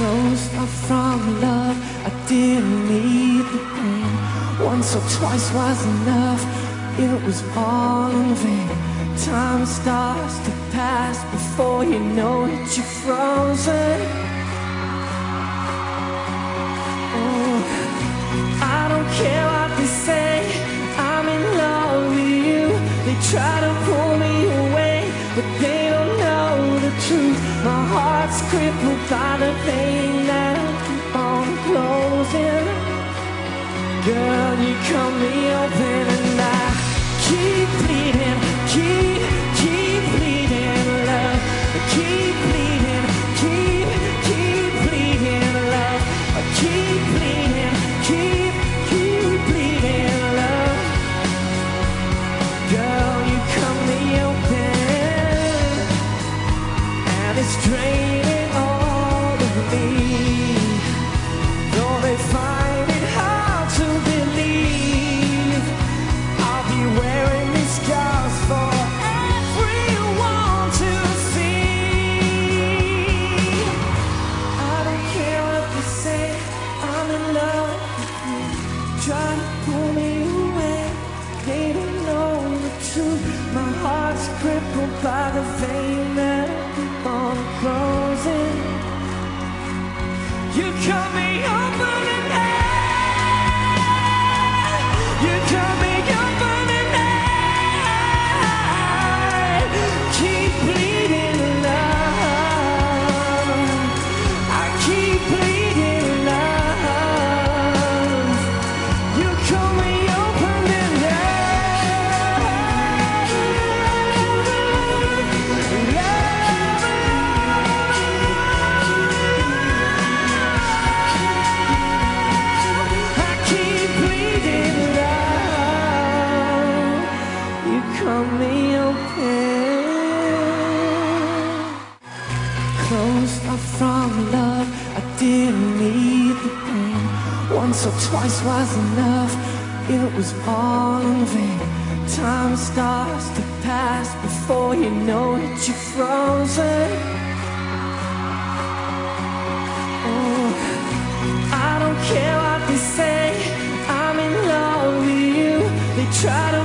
Closed off from love, I didn't need the pain. Once or twice was enough, it was all in vain. Time starts to pass before you know it, you're frozen. Oh, I don't care what they say, I'm in love with you. They try to heart's crippled by the pain that keep on closing. Girl, you cut me open and I keep bleeding, Try to pull me away, they don't know the truth. My heart's crippled by the vein that I keep on closing. You cut me open and you cut me from love I didn't need the pain Once or twice was enough It was all in vain. Time starts to pass Before you know it you're frozen. Oh, I don't care what they say I'm in love with you. They try to